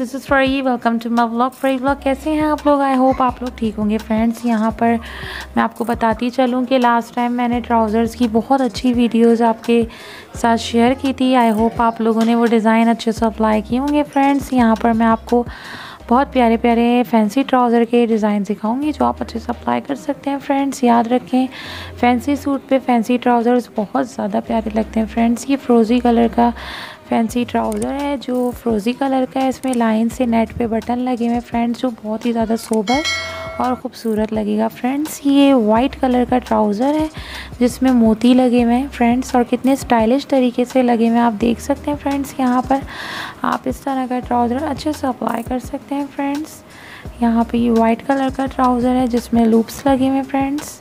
This is for you welcome to my blog free blog कैसे हैं आप लोग? आई होप आप लोग ठीक होंगे फ्रेंड्स यहाँ पर मैं आपको बताती चलूँ कि लास्ट टाइम मैंने ट्राउज़र्स की बहुत अच्छी वीडियोज़ आपके साथ शेयर की थी. आई होप आप लोगों ने वो डिज़ाइन अच्छे से अप्लाई किए होंगे फ्रेंड्स यहाँ पर मैं आपको बहुत प्यारे प्यारे फैंसी ट्राउज़र के डिज़ाइन दिखाऊँगी जो आप अच्छे से अप्लाई कर सकते हैं फ्रेंड्स याद रखें फैंसी सूट पे फैंसी ट्राउज़र्स बहुत ज़्यादा प्यारे लगते हैं फ्रेंड्स ये फ्रोज़ी कलर का फैंसी ट्राउज़र है, जो फ्रोज़ी कलर का है। इसमें लाइन से नेट पे बटन लगे हुए फ्रेंड्स जो बहुत ही ज़्यादा सोबर और ख़ूबसूरत लगेगा। फ्रेंड्स, ये वाइट कलर का ट्राउज़र है, जिसमें मोती लगे हुए हैं। फ्रेंड्स, और कितने स्टाइलिश तरीके से लगे हुए हैं, आप देख सकते हैं। फ्रेंड्स, यहाँ पर आप इस तरह का ट्राउज़र अच्छे से अप्लाई कर सकते हैं। फ्रेंड्स, यहाँ पे ये वाइट कलर का ट्राउज़र है, जिसमें लूप्स लगे हुए हैं। फ्रेंड्स,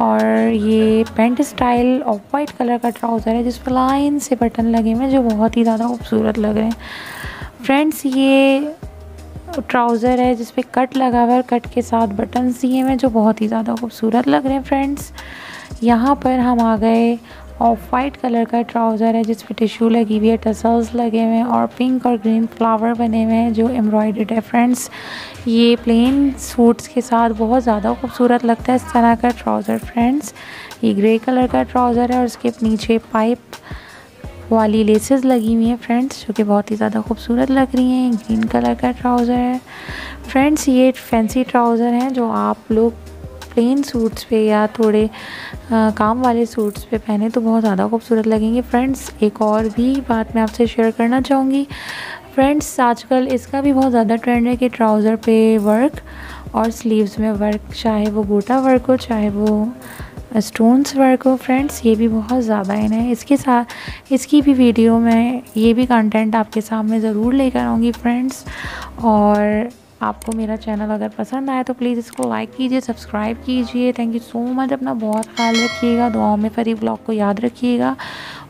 और ये pant style off white colour का ट्राउज़र है जिस पर लाइन से बटन लगे हुए हैं, जो बहुत ही ज़्यादा खूबसूरत लग रहे हैं। फ्रेंड्स, ये ट्राउज़र है जिस पर कट लगा हुआ है कट के साथ बटन दिए हुए हैं जो बहुत ही ज़्यादा खूबसूरत लग रहे हैं फ्रेंड्स यहाँ पर हम आ गए। ऑफ़ वाइट कलर का ट्राउज़र है जिस पर टिशू लगी हुई है टसल्स लगे हुए हैं और पिंक और ग्रीन फ्लावर बने हुए हैं जो एम्ब्रॉयड है फ्रेंड्स ये प्लेन सूट्स के साथ बहुत ज़्यादा खूबसूरत लगता है इस तरह का ट्राउज़र फ्रेंड्स ये ग्रे कलर का ट्राउज़र है और उसके नीचे पाइप वाली लेसेस लगी हुई हैं फ्रेंड्स जो कि बहुत ही ज़्यादा खूबसूरत लग रही हैं। ग्रीन कलर का ट्राउज़र है। फ्रेंड्स ये फैंसी ट्राउज़र हैं जो आप लोग प्लेन सूट्स पे या थोड़े आ, काम वाले सूट्स पे पहने तो बहुत ज़्यादा खूबसूरत लगेंगे। फ्रेंड्स एक और भी बात मैं आपसे शेयर करना चाहूँगी। फ्रेंड्स आजकल इसका भी बहुत ज़्यादा ट्रेंड है कि ट्राउज़र पे वर्क और स्लीव्स में वर्क चाहे वो गोटा वर्क हो चाहे वो स्टोन्स वर्क हो फ्रेंड्स ये भी बहुत ज़्यादा इन है इसके साथ इसकी भी वीडियो में ये भी कंटेंट आपके सामने ज़रूर लेकर आऊँगी फ्रेंड्स और आपको मेरा चैनल अगर पसंद आए तो प्लीज़ इसको लाइक कीजिए सब्सक्राइब कीजिए। थैंक यू सो मच अपना बहुत ख्याल रखिएगा। दुआओं में फरी ब्लॉग को याद रखिएगा।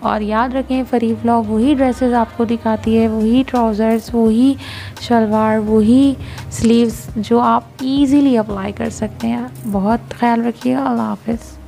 और याद रखें, फरी ब्लॉग वही ड्रेसेस आपको दिखाती है, वही ट्राउज़र्स वही शलवार वही स्लीव्स जो आप इजीली अप्लाई कर सकते हैं। बहुत ख्याल रखिएगा। अल्लाह हाफिज़।